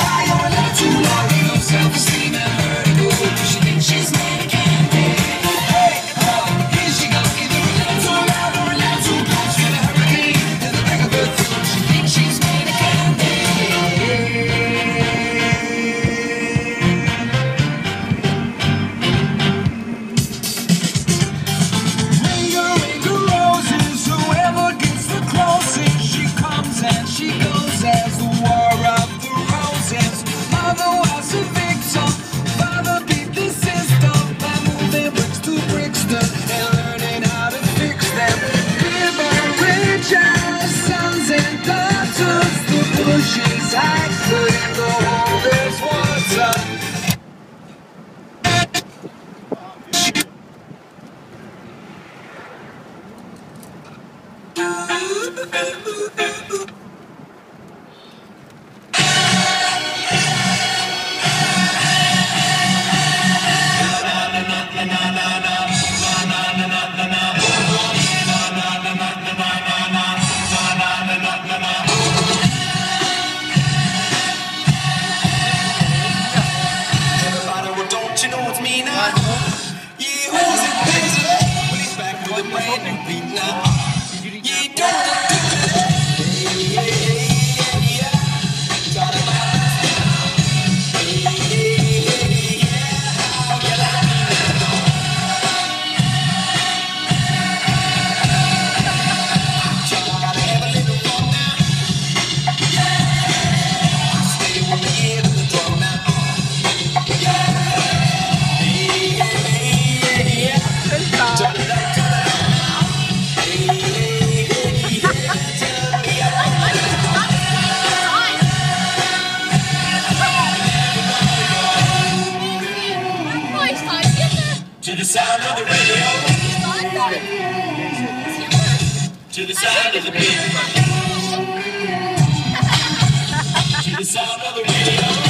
why you're a little too long. No self-esteem and vertigo. She thinks she's mine. Yeah, he's back now. Don't To the sound of the radio. To the sound of the beat. to the sound of the radio.